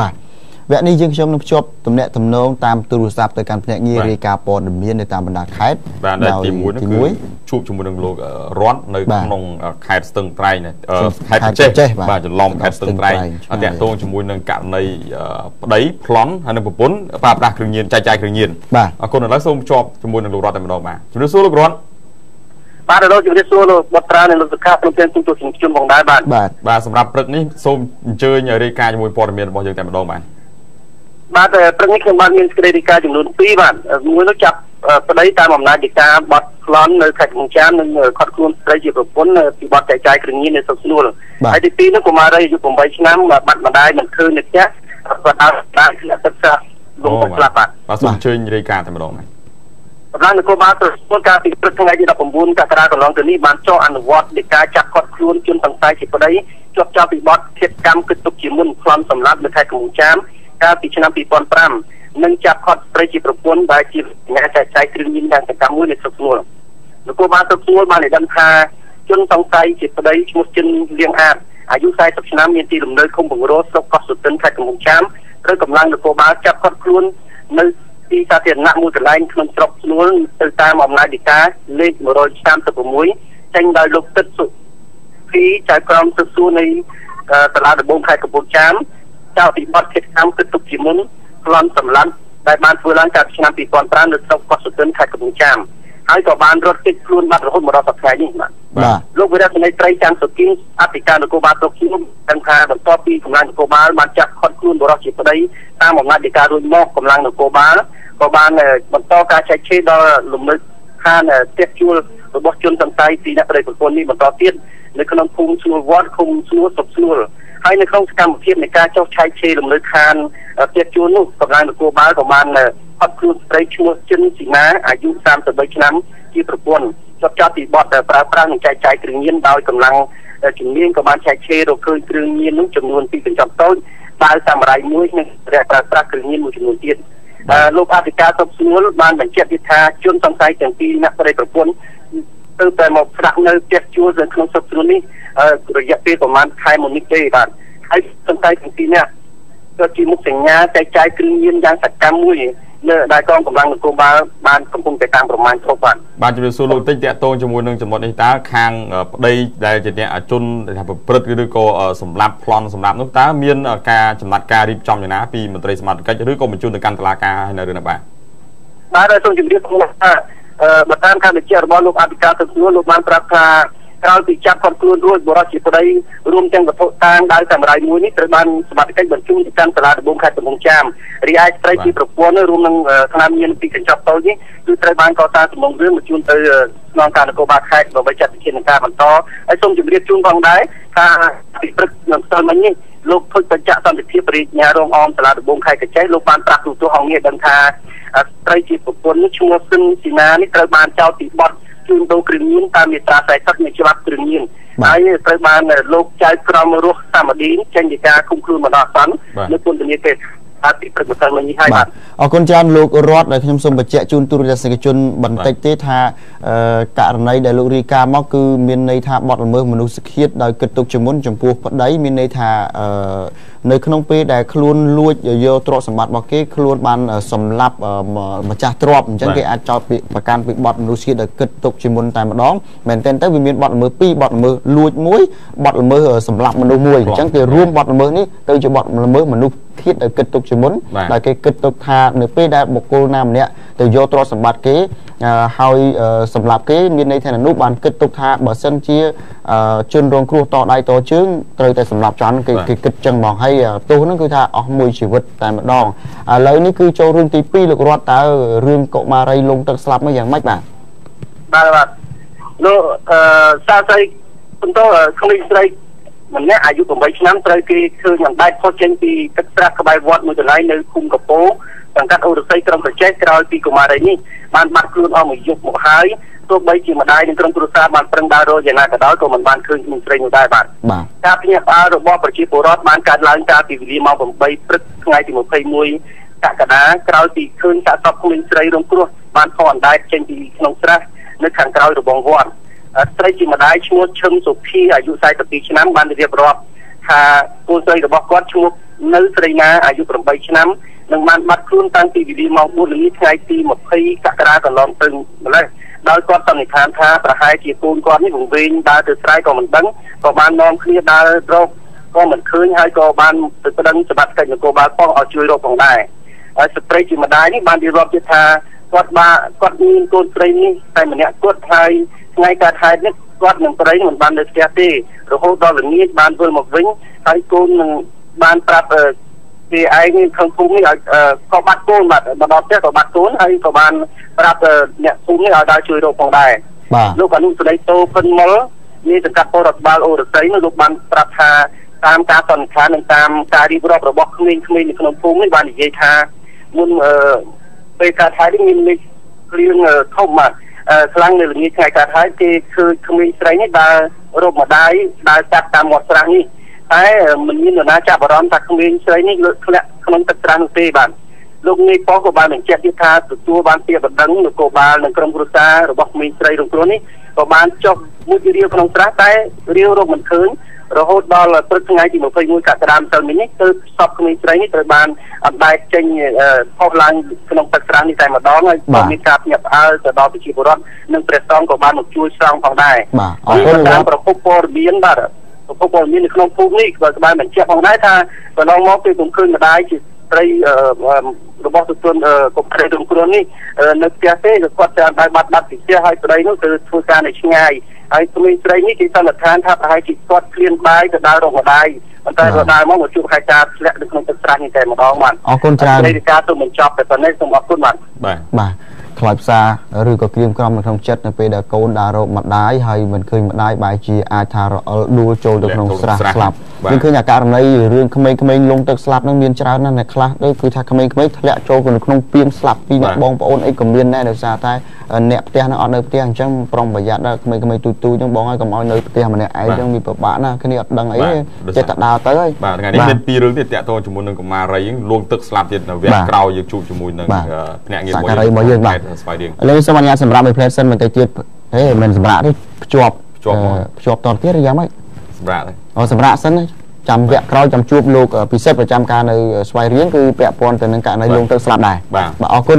បាទវគ្គនេះយើងខ្ញុំនឹងភ្ជាប់ទំនាក់ទំនងតាមទូរស័ព្ទទៅកាន់ភ្នាក់ងាររាយការណ៍ព័ត៌មាននៅតាមបណ្ដាខេត្តបាទដែលទី1នោះគឺជួបជាមួយនឹងលោករ័ននៅក្នុងខេត្តស្ទឹងត្រែងខេត្តចេះបាទចន្លងខេត្តស្ទឹងត្រែងតាក់ទងជាមួយនឹងករណីប្តីប្លន់ហើយនឹងប្រពន្ធប្រើប្រាស់គ្រឿងញៀនចែកចាយគ្រឿងញៀនអរគុណឥឡូវសូមភ្ជាប់ជាមួយនឹងលោករ័នតែម្ដងបាទជំរាបសួរលោករ័ន បាទលោកជំរាបសួរលោកបុត្រានិងលោកសុខាព្រមទាំងទូទាំងជនផងដែរបាទបាទបាទសម្រាប់ព្រឹកនេះសូមអញ្ជើញរាយការណ៍ជាមួយព័ត៌មានរបស់យើងតែម្ដងបាទបាទព្រឹកនេះខ្ញុំបានមានសេចក្តីរាយការណ៍ចំនួន2បាទមួយនោះចាប់ប្តីតាមអំណាចដីកាបត់ប្លន់នៅខេត្តកំចាននិងខត់ខ្លួនស្រីជាប្រពន្ធពីបត់ចែកចាយគ្រឿងញៀននៅសុខស្នួលហើយទី2នោះកុមារីអាយុ8ឆ្នាំបាត់ម្ដាយមិនឃើញនៅផ្ទះគាត់ដើរដើរស្លាប់ទឹកសាលងស្លាប់បាទបាទសូមអញ្ជើញរាយការណ៍តែម្ដងបាទ កម្លាំងនគរបាលក្រសួងការពីព្រឹកថ្ងៃទី19កក្កដាកន្លងទៅនេះបានចុះអនុវត្តនៃការចាប់គាត់ខ្លួនជនសង្ស័យជាប្តីជាប់ចោទពីបទធៀបកម្មគិតទុកជាមុនប្លន់សម្លាប់នៅខេត្តកំពង់ចាមកាលពីឆ្នាំ2005និងចាប់គាត់ស្រីជាប្រពន្ធដែលជាសញ្ញាចែកចាយគ្រឿងញៀនយ៉ាងសកម្មមួយនៅស្រុកស្នួលនគរបាលស្រុកស្នួលបានដឹងថាជនសង្ស័យជាប្តីឈ្មោះចិនលៀងអាតអាយុ40ឆ្នាំមានទីលំនៅឃុំបង្រោស្រុកកោះសុទិនខេត្តកំពង់ចាមត្រូវកម្លាំងនគរបាលចាប់គាត់ខ្លួននៅ ទីសាធារណៈមួយកន្លែងក្នុងស្រុកស្នួលទៅតាមអំណាចដីកាលេខ136ចេញដោយលោកទឹកសុភីចៅក្រមសិស្សសួរនៃសាលាដំបងខេត្តកំពង់ចាមចោលពីបទខិតកម្មគិតទុកជាមុនប្លន់សម្លាប់ដែលបានធ្វើឡើងកាលពីឆ្នាំ2005នៅស្រុកកោះសុទិនខេត្តកំពង់ចាមហើយក៏បានរត់គេចខ្លួនបាត់រហូតមកដល់សប្តាហ៍នេះបាទបាទលោកវិរៈសេនីត្រីច័ន្ទសុគីនអធិការនគរបាលស្រុកខ្ញុំដឹងថាបន្ទាប់ពីកម្លាំងនគរបាលបានចាប់ខត់ខ្លួនបរិសុទ្ធជាប្តីតាមអំណាចនៃការរួចមកកម្លាំងនគរបាល ក៏បានបន្តការចែកឆេរដល់លំនៅឋានផ្ទះជួលរបស់ជនសង្ស័យពីអ្នកប្តីប្រពន្ធនេះបន្តទៀតនៅក្នុងភូមិស្នួលវត្តឃុំស្នួលសុកស្នួលហើយនៅក្នុងសកម្មភាពនៃការចុះឆែកឆេរលំនៅឋានផ្ទះជួលនោះកម្លាំងនគរបាលក៏បានផាត់ខ្លួនស្រីឈ្មោះចិនស៊ីណាអាយុ33ឆ្នាំជាប្រពន្ធជាប់ចោទពីបទប្រើប្រាស់និងចែកចាយគ្រឿងញៀនដោយកម្លាំងជំនាញក៏បានចែកឆេររកឃើញគ្រឿងញៀននោះចំនួន2កញ្ចប់តូចបាល់សាមរ៉ៃមួយនិងរយៈប្រើប្រាស់គ្រឿងញៀនមួយចំនួនទៀត លោកអធិការសុខស្រួលបានបញ្ជាក់ទៀតថាជនសង្ស័យទាំងពីរអ្នកប្តីប្រពន្ធទៅតែមកស្នាក់នៅផ្ទះជួលនៅក្នុងសុខស្រួលនេះរយៈពេលប្រហែលខែមុននេះទេបាទហើយសង្ស័យទាំងពីរនេះក៏ជាមុខសញ្ញាចែកចាយគ្រឿងញៀនយ៉ាងសកម្មមួយ នៅដែលកងកម្លាំងនគរបាលបានកំពុងតែតាមប្រមាណគ្រប់បាទបាទជំរាបសួរលោកតិចតកតងជាមួយនឹងចំណុចនេះតើខាងប្តីដែលជាអ្នកអជនថាប្រព្រឹត្តឬក៏សម្លាប់ប្លន់សម្លាប់នោះតើមានការចំណាត់ការរៀបចំយ៉ាងណាពីមន្ត្រីសមត្ថកិច្ចឬក៏បញ្ជូនទៅកាន់តុលាការនៅរឿងនេះបាទបាទសូមជម្រាបថាបើតាមការបញ្ជាក់របស់លោកអធិការទឹកនួនលោកបានប្រាប់ថា ក្រោយពីចាប់គាត់ខ្លួនរួចបរិសុទ្ធជាប្តីរួមទាំងវត្ថុតាងដៅសាមរ៉ៃមួយនេះត្រូវបានសមត្ថកិច្ចបញ្ជូនទៅកាន់សាលាដំបងខេត្តកំពង់ចាមរីឯស្ត្រីជាប្រពន្ធរួមនឹងស្នាមញៀនពីកញ្ចប់តូចនេះគឺត្រូវបានកសាងសំណុំរឿងបញ្ជូនទៅស្នងការនគរបាលខេត្តដើម្បីចាត់វិធានការបន្តហើយសូមជម្រាបជូនផងដែរថាពីព្រឹកនៅផ្ទះមិញនេះលោកភុចបច្ចៈសន្តិភាពរាជញារងអមសាលាដំបងខេត្តកញ្ចេះលោកបានប្រាប់ទូទួលអង្គងារដឹងថាស្ត្រីជាប្រពន្ធឈ្មោះស៊ិនស៊ីណានេះត្រូវបានចោទពីបទ ជួញដូរគ្រឿងញៀនតាមមាត្រា40នៃច្បាប់គ្រឿងញៀនហើយត្រូវបានលោកចៅក្រមរស់សាមឌីនចេញពីការគុំខ្លួនបណ្ដោះអាសន្ននៅពន្ធនាគារបាទពីព្រឹកម្សិលមិញនេះហើយបាទអរគុណច្រើនលោករតដែលខ្ញុំសូមបញ្ជាក់ជូនទូរទស្សនិកជនបន្តិចទេថាករណីដែលលោករីកាមកគឺមានន័យថាបទល្មើសមនុស្សឃាតដោយគិតទុកជាមុនចំពោះប្តីមានន័យថា នៅក្នុងពេលដែលខ្លួនលួចយកទ្រព្យសម្បត្តិរបស់គេខ្លួនបានសម្លាប់ម្ចាស់ទ្រព្យអញ្ចឹងគេអាចចោទពីប្រកាន់ពីបទមនុស្សជាតិដោយគិតទុកជាមុនតែម្ដងមែនទែនទៅវាមានបទល្មើសពីរបទល្មើសលួចមួយបទល្មើសសម្លាប់មនុស្សមួយអញ្ចឹងគេរួមបទល្មើសនេះទៅជាបទល្មើសមនុស្សធៀបឲ្យគិតទុកជាមុនដែលគេគិតទុកថានៅពេលដែលបុគ្គលណាម្នាក់ទៅយកទ្រព្យសម្បត្តិគេ ហើយសម្រាប់គេមានន័យថានោះបានគិតទុកថាបើសិនជាជនរងគ្រោះតដៃតជើងត្រូវតែសម្រាប់ចោលគេគេគិតចឹងហ្មងហើយទោសហ្នឹងគឺថាអស់មួយជីវិតតែម្ដងឥឡូវនេះគឺចូលរឿងទី2លោករតតើរឿងកុមារីលងទឹកស្លាប់នោះយ៉ាងម៉េចបាទបាទបាទលោកអឺសាស្ត្រីបន្តក្មេងស្រីម្នាក់អាយុ8ឆ្នាំត្រូវគេឃើញអណ្ដែតផុសចេញពីទឹកស្រះក្បែរវត្តមួយកន្លែងនៅឃុំកពោ សង្កាត់អូរស័យក្រុងប្រជែកក្រោយពីកុមារីនេះបានបាត់ខ្លួនអស់មួយយប់មកហើយទោះបីជាម្ដាយនិងក្រុមគ្រួសារបានប្រឹងដើររកយ៉ាងណាក៏ដោយក៏មិនបានឃើញក្មេងស្រីនោះដែរបាទបាទការភ្ញាក់ផ្អើលរបស់ប្រជាពលរដ្ឋបានកើតឡើងកាលពីវេលាម៉ោង8ព្រឹកថ្ងៃទី21កក្កដាក្រោយពីឃើញសាកសពក្មេងស្រីរងគ្រោះបានផុសអណ្ដែតចេញពីក្នុងស្រះនៅខាងក្រោយរបងវត្តស្រីជាម្ដាយឈ្មោះឈឹមសុភីអាយុ42ឆ្នាំបានរៀបរាប់ថាគូស្រីរបស់គាត់ឈ្មោះនៅស្រីណាអាយុ8ឆ្នាំ នឹងបានបាត់ខ្លួនតាំងពីវេលាម៉ោង4ល្ងាចថ្ងៃទី20កក្កដាកន្លងទៅម្លេះដោយគាត់សន្និដ្ឋានថាប្រហែលជាកូនគាត់នេះវង្វេងដើរទៅស្រែក៏មិនដឹងក៏បាននាំគ្នាដើររកក៏មិនឃើញហើយក៏បានទៅប្តឹងសមត្ថកិច្ចនគរបាលប៉ោះឲ្យជួយរកផងដែរហើយស្ត្រីជាម្ដាយនេះបានរៀបរាប់ទៀតថាគាត់បានគាត់មានកូនស្រីនេះតែម្នាក់គាត់ហើយថ្ងៃកើតហេតុនេះគាត់នឹងប្តីមិនបាននៅផ្ទះទេរហូតដល់ល្ងាចបានវិលមកវិញហើយកូននឹងបានប្រាប់ គេឯងក្នុងភូមិនេះឲ្យក៏បាត់កូនបាត់មកដល់ផ្ទះក៏បាត់កូនហើយក៏បានប្រាប់អ្នកភូមិនេះឲ្យដើរជួយរកផងដែរលោកអនុស្ដីតោភិនមុលនេះសង្កាត់ពលរដ្ឋបាលអូរស័យនោះលោកបានប្រាប់ថាតាមការសន្និដ្ឋាននិងតាមការរៀបរាប់របស់ក្មេងៗនៅក្នុងភូមិនេះបាននិយាយថាមុនពេលកើតហេតុនេះមានមេឃគ្លៀងធំបាទខ្លាំងនៅល្ងាចថ្ងៃកើតហេតុគេឃើញក្មេងស្រីនេះដើររកម្ដាយដើរចាប់តាមមាត់ស្រះនេះ តែមិនមាននរណាចាប់អារម្មណ៍ថាក្មេងស្រីនេះលើកធ្លាក់ក្នុងទឹកស្រះនោះទេបាទលោកនាយប៉ុស្តិ៍ក៏បានបញ្ជាក់ទៀតថាទទួលបានពាក្យបណ្ដឹងនគរបាលនិងក្រុមគ្រួសាររបស់ក្មេងស្រីរងគ្រោះនេះក៏បានចុះមួយរាវក្នុងស្រះតែរាវរកមិនឃើញរហូតដល់ព្រឹកថ្ងៃទី21កក្កដាម្សិលមិញនេះគឺសពក្មេងស្រីនេះត្រូវបានអណ្ដែតចេញផុសឡើងក្នុងទឹកស្រះនេះតែម្ដងហើយក៏មានការភ្ញាក់ផ្អើលទៅដល់ប្រជាពលរដ្ឋនិងព្រះសង្ឃក៏បានមកជួយស្រង់ផងដែរបាទអរគុណតាមប្រភពព័ត៌មានបាទ ប្រភពព័ត៌មាននៅក្នុងភូមិនេះក៏បានបញ្ជាក់ផងដែរថាកន្លងមកពេលผมឃើញម្ដាយជាស្រីរបស់ទទុនកុំព្រៃរំគ្រោះនេះនៅផ្ទះទេក៏គាត់ចាំតែបាត់បាត់ពីផ្ទះហើយប្តីនោះគឺធ្វើការនៅឆ្ងាយហើយក្មេងស្រីនេះគេសន្និដ្ឋានថាប្រហែលជាគាត់ឃ្លានបាយទៅដល់រកម្ដាយប៉ុន្តែរដើមកមកជួបខែការធ្លាក់នៅក្នុងទឹកស្រះនេះតែម្ដងបាទអរគុណច្រើននៃការទៅបញ្ចប់តែប៉ុណ្ណេះសូមអរគុណបាទបាទបាទ ខ្លោចផ្សារឬក៏ក្រៀមក្រំនៅក្នុងចិត្តនៅពេលដែលកូនដើររកម្ដាយហើយមិនឃើញម្ដាយបែរជាអាចថារអិលដួលចូលទៅក្នុងស្រះស្លាប់ យើងឃើញអាករណីរឿងក្មេងៗលងទឹកស្លាប់ហ្នឹងមានច្រើនណាស់អ្នកខ្លះដូចគឺថាក្មេងៗធ្លាក់ចូលទៅក្នុងពីងស្លាប់ពីអ្នកបងប្អូនអីក៏មានដែរដោយសារតែអ្នកផ្ទះហ្នឹងអត់នៅផ្ទះអញ្ចឹងប្រុងប្រយ័ត្នដែរក្មេងៗទូទូអញ្ចឹងបងឲ្យកុំឲ្យនៅផ្ទះម្នាក់ឯងអញ្ចឹងវាពិបាកណាស់គ្នាអត់ដឹងអីចេះតែដើរទៅហើយបាទថ្ងៃនេះមានពីររឿងទៀតតាក់ទងជាមួយនឹងកុមារីលងទឹកស្លាប់ទៀតនៅវគ្គក្រោយយើងជួបជាមួយនឹងភ្នាក់ងារមួយរបស់យើងបាទស្វាយរៀងឥឡូវសូមអនុញ្ញាតសម្រាប់ឲ្យ plate សិនបន្តិចទៀតហេមិនសម្រាប់ទេភ្ជាប់ភ្ជាប់ភ្ជាប់តទៅទៀតឬយ៉ាងម៉េចសម្រាប់អូ សម្រាប់សិនចាំវគ្គក្រោយចាំជួបលោកពិសិដ្ឋប្រចាំការនៅស្វាយរៀងគឺពាក់ព័ន្ធទៅនឹងករណីលងទឹកស្លាប់ដែរបាទអរគុណ